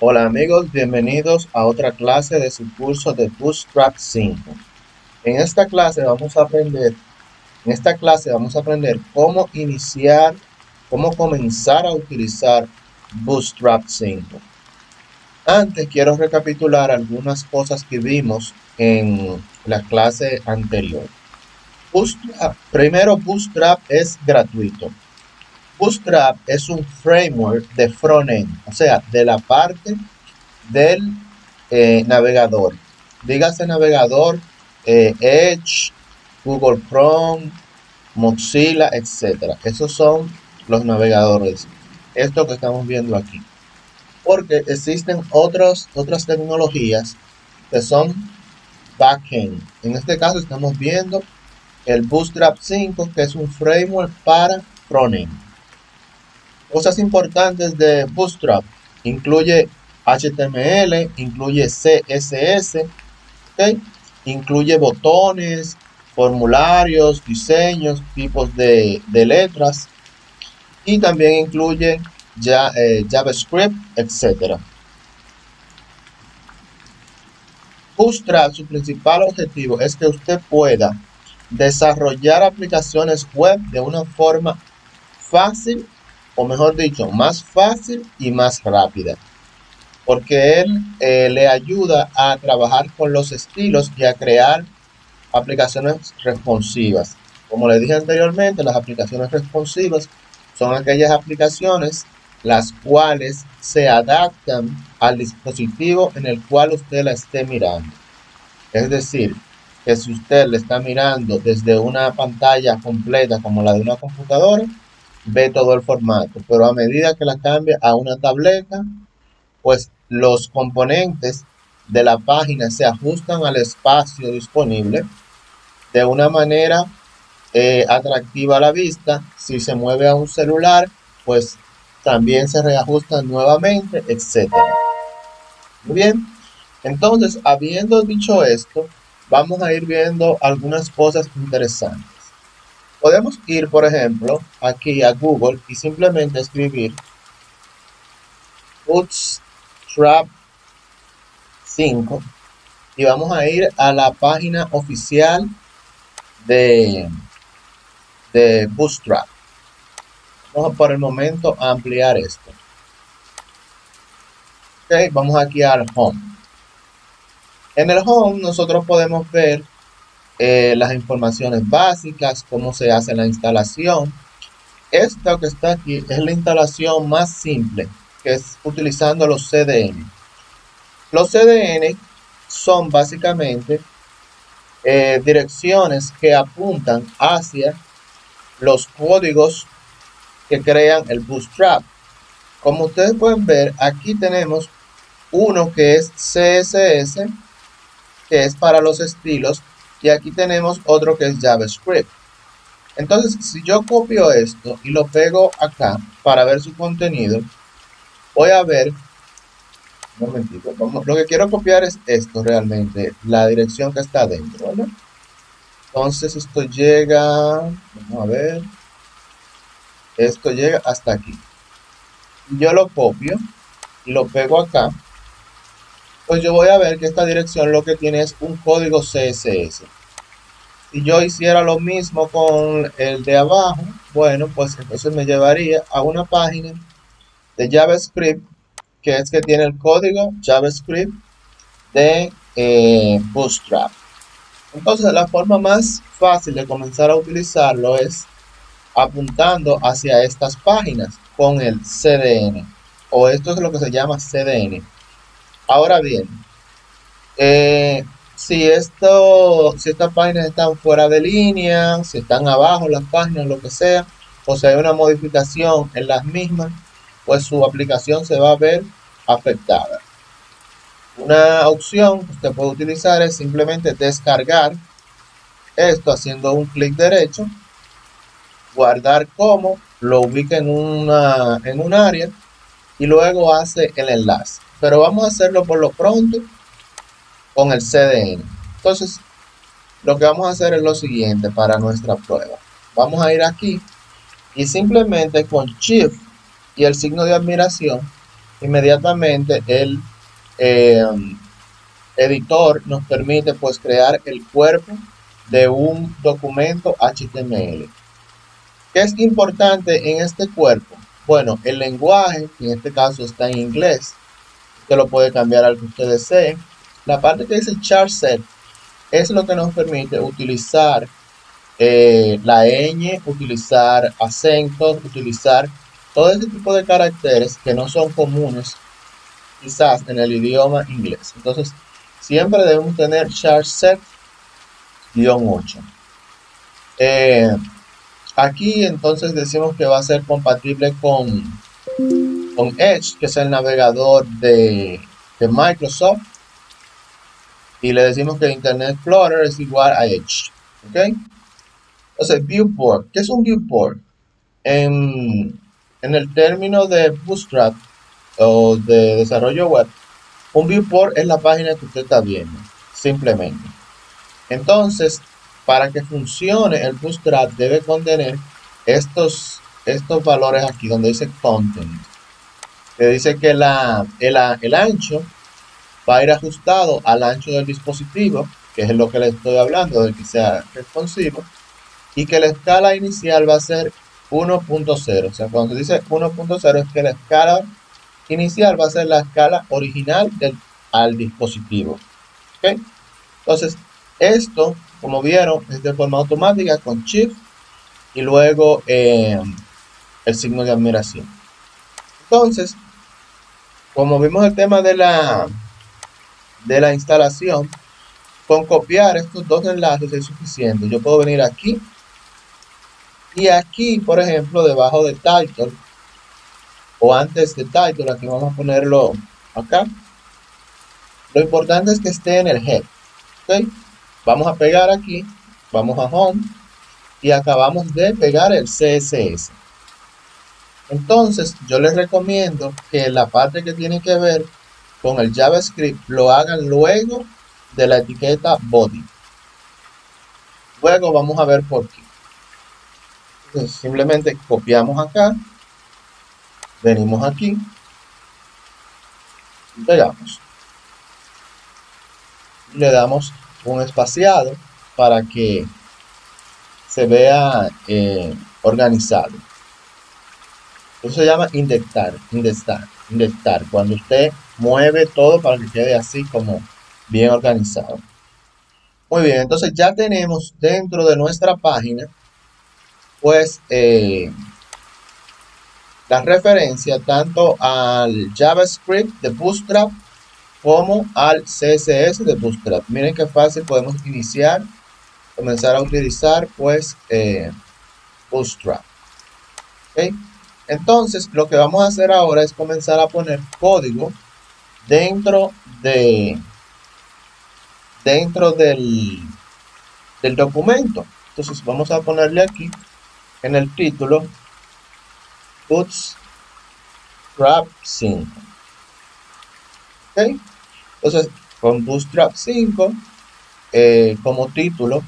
Hola amigos, bienvenidos a otra clase de su curso de Bootstrap 5. En esta clase vamos a aprender, en esta clase vamos a aprender cómo iniciar, cómo comenzar a utilizar Bootstrap 5. Antes quiero recapitular algunas cosas que vimos en la clase anterior. primero, Bootstrap es gratuito. Bootstrap es un framework de frontend, o sea, de la parte del eh, navegador. Dígase navegador, eh, Edge, Google Chrome, Mozilla, etc. Esos son los navegadores. Esto que estamos viendo aquí. Porque existen otras tecnologías que son backend. En este caso estamos viendo el Bootstrap 5, que es un framework para frontend. Cosas importantes de Bootstrap. Incluye HTML, incluye CSS, incluye botones, formularios, diseños, tipos de, letras y también incluye ya, eh, JavaScript, etc. Bootstrap, su principal objetivo es que usted pueda desarrollar aplicaciones web de una forma fácil o mejor dicho, más fácil y más rápida. Porque él eh, le ayuda a trabajar con los estilos y a crear aplicaciones responsivas. Como le dije anteriormente, las aplicaciones responsivas son aquellas aplicaciones las cuales se adaptan al dispositivo en el cual usted la esté mirando. Es decir, que si usted le está mirando desde una pantalla completa como la de una computadora, ve todo el formato, pero a medida que la cambia a una tableta, pues los componentes de la página se ajustan al espacio disponible de una manera eh, atractiva a la vista. Si se mueve a un celular, pues también se reajustan nuevamente, etc. Muy bien, entonces, habiendo dicho esto, vamos a ir viendo algunas cosas interesantes. Podemos ir, por ejemplo, aquí a Google y simplemente escribir Bootstrap 5 y vamos a ir a la página oficial de, de Bootstrap. Vamos por el momento a ampliar esto. Ok, vamos aquí al Home. En el Home nosotros podemos ver eh, las informaciones básicas, cómo se hace la instalación. Esta que está aquí es la instalación más simple, que es utilizando los CDN. Los CDN son básicamente eh, direcciones que apuntan hacia los códigos que crean el Bootstrap. Como ustedes pueden ver, aquí tenemos uno que es CSS, que es para los estilos y aquí tenemos otro que es JavaScript. Entonces, si yo copio esto y lo pego acá para ver su contenido, voy a ver, un momentito, lo que quiero copiar es esto realmente, la dirección que está dentro, ¿vale? Entonces esto llega, vamos a ver, esto llega hasta aquí. Yo lo copio lo pego acá pues yo voy a ver que esta dirección lo que tiene es un código CSS. Si yo hiciera lo mismo con el de abajo, bueno, pues entonces me llevaría a una página de JavaScript, que es que tiene el código JavaScript de eh, Bootstrap. Entonces la forma más fácil de comenzar a utilizarlo es apuntando hacia estas páginas con el CDN. O esto es lo que se llama CDN Ahora bien, eh, si esto, si estas páginas están fuera de línea, si están abajo las páginas, lo que sea, o si hay una modificación en las mismas, pues su aplicación se va a ver afectada. Una opción que usted puede utilizar es simplemente descargar esto haciendo un clic derecho, guardar como, lo ubica en, una, en un área y luego hace el enlace pero vamos a hacerlo por lo pronto con el CDN. Entonces, lo que vamos a hacer es lo siguiente para nuestra prueba. Vamos a ir aquí y simplemente con Shift y el signo de admiración inmediatamente el eh, editor nos permite pues crear el cuerpo de un documento HTML. ¿Qué es importante en este cuerpo? Bueno, el lenguaje, que en este caso está en inglés, usted lo puede cambiar al que usted desee. La parte que dice char set es lo que nos permite utilizar eh, la ñ, utilizar acentos, utilizar todo ese tipo de caracteres que no son comunes quizás en el idioma inglés. Entonces, siempre debemos tener char set-8. Eh, aquí entonces decimos que va a ser compatible con, con Edge, que es el navegador de, de Microsoft. Y le decimos que Internet Explorer es igual a Edge. ¿Ok? Entonces, viewport. ¿Qué es un viewport? En, en el término de Bootstrap o de desarrollo web, un viewport es la página que usted está viendo, simplemente. Entonces, para que funcione el Bootstrap debe contener estos, estos valores aquí donde dice content. Que dice que la, el, el ancho va a ir ajustado al ancho del dispositivo, que es lo que le estoy hablando, de que sea responsivo y que la escala inicial va a ser 1.0. O sea, cuando se dice 1.0 es que la escala inicial va a ser la escala original del, al dispositivo. ¿Okay? Entonces, esto, como vieron, es de forma automática con Shift y luego eh, el signo de admiración. Entonces, como vimos el tema de la, de la instalación, con copiar estos dos enlaces es suficiente. Yo puedo venir aquí y aquí, por ejemplo, debajo de title o antes de title, aquí vamos a ponerlo acá. Lo importante es que esté en el head. ¿okay? Vamos a pegar aquí, vamos a home y acabamos de pegar el CSS. Entonces, yo les recomiendo que la parte que tiene que ver con el JavaScript lo hagan luego de la etiqueta body. Luego vamos a ver por qué simplemente copiamos acá, venimos aquí, pegamos. Le damos un espaciado para que se vea eh, organizado. Eso se llama indexar, indexar, indexar, cuando usted mueve todo para que quede así como bien organizado. Muy bien, entonces ya tenemos dentro de nuestra página pues eh, la referencia tanto al JavaScript de Bootstrap como al CSS de Bootstrap. Miren qué fácil podemos iniciar, comenzar a utilizar pues eh, Bootstrap. Entonces lo que vamos a hacer ahora es comenzar a poner código dentro de dentro del, del documento. Entonces vamos a ponerle aquí en el título Bootstrap 5. ¿Ok? Entonces, con Bootstrap 5 eh, como título,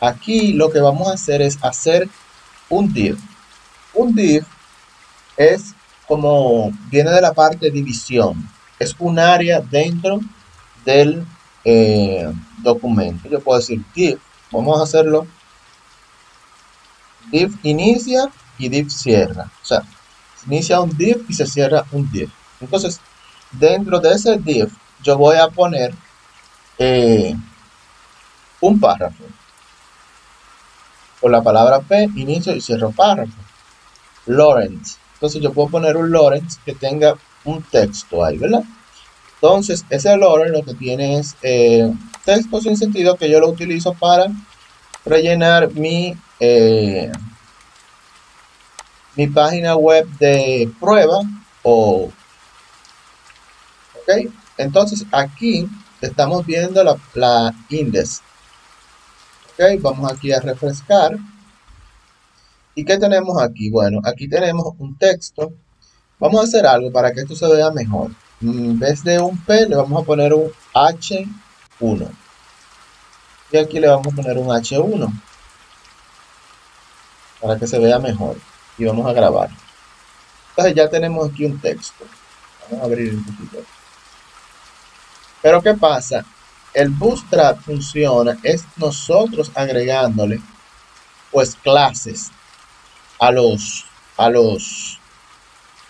aquí lo que vamos a hacer es hacer un div. Un div es como viene de la parte división, es un área dentro del eh, documento. Yo puedo decir div, vamos a hacerlo div inicia y div cierra. O sea, inicia un div y se cierra un div. Entonces, dentro de ese div, yo voy a poner eh, un párrafo. Con la palabra P, inicio y cierro párrafo. Lawrence. Entonces yo puedo poner un Lawrence que tenga un texto ahí, ¿verdad? Entonces, ese Lawrence lo que tiene es eh, texto sin sentido que yo lo utilizo para rellenar mi eh, mi página web de prueba ok entonces aquí estamos viendo la, la index ok vamos aquí a refrescar y qué tenemos aquí bueno aquí tenemos un texto. Vamos a hacer algo para que esto se vea mejor. En vez de un P le vamos a poner un H1 y aquí le vamos a poner un H1 para que se vea mejor. Y vamos a grabar. Entonces ya tenemos aquí un texto. Vamos a abrir un poquito. Pero ¿qué pasa? El Bootstrap funciona es nosotros agregándole pues clases a los a los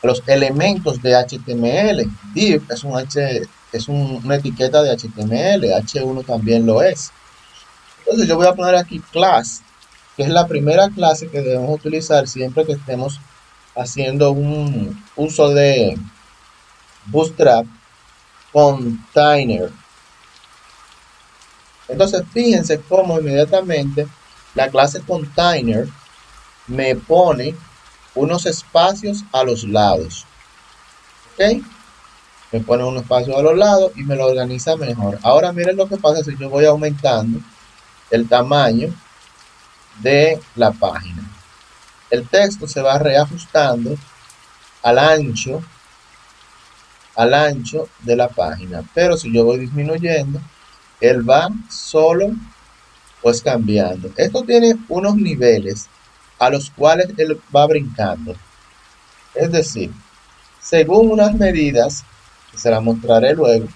los elementos de HTML. Div es un H es una etiqueta de HTML, H1 también lo es. Entonces yo voy a poner aquí class, que es la primera clase que debemos utilizar siempre que estemos haciendo un uso de Bootstrap Container. Entonces fíjense cómo inmediatamente la clase Container me pone unos espacios a los lados. ¿Ok? Me pone unos espacios a los lados y me lo organiza mejor. Ahora miren lo que pasa si yo voy aumentando el tamaño de la página. El texto se va reajustando al ancho al ancho de la página. Pero si yo voy disminuyendo, él va solo pues cambiando. Esto tiene unos niveles a los cuales él va brincando. Es decir, según unas medidas, que se las mostraré luego,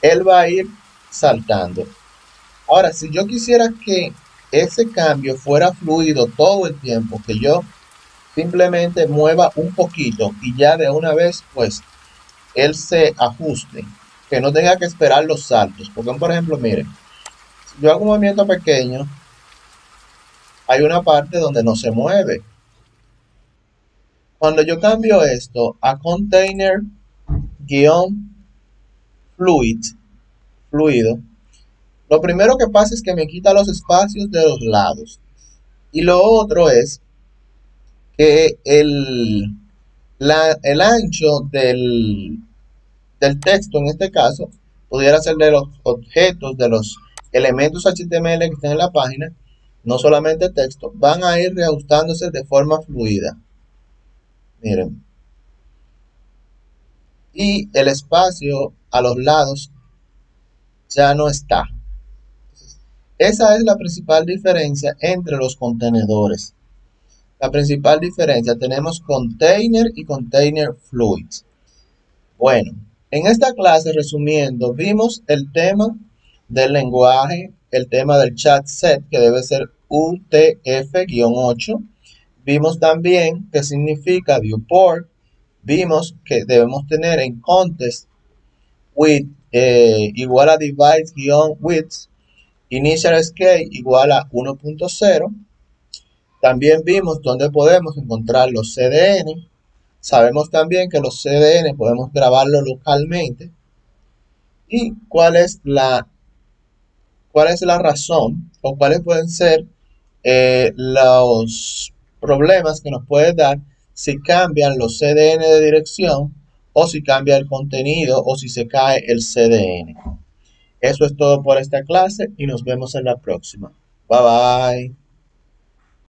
él va a ir saltando. Ahora, si yo quisiera que ese cambio fuera fluido todo el tiempo, que yo simplemente mueva un poquito y ya de una vez, pues, él se ajuste, que no tenga que esperar los saltos. Porque, por ejemplo, miren, si yo hago un movimiento pequeño, hay una parte donde no se mueve. Cuando yo cambio esto a container guion fluid, fluido, lo primero que pasa es que me quita los espacios de los lados. Y lo otro es que el, el ancho del, del texto, en este caso, pudiera ser de los objetos, de los elementos HTML que están en la página, no solamente texto, van a ir reajustándose de forma fluida. Miren. Y el espacio a los lados ya no está. Esa es la principal diferencia entre los contenedores. La principal diferencia tenemos container y container fluid. Bueno, en esta clase, resumiendo, vimos el tema del lenguaje el tema del chat set que debe ser UTF-8. Vimos también qué significa viewport. Vimos que debemos tener en contest with eh, igual a device-width initial scale igual a 1.0. También vimos dónde podemos encontrar los CDN. Sabemos también que los CDN podemos grabarlo localmente. Y cuál es la cuál es la razón o cuáles pueden ser eh, los problemas que nos puede dar si cambian los CDN de dirección o si cambia el contenido o si se cae el CDN. Eso es todo por esta clase y nos vemos en la próxima. Bye bye.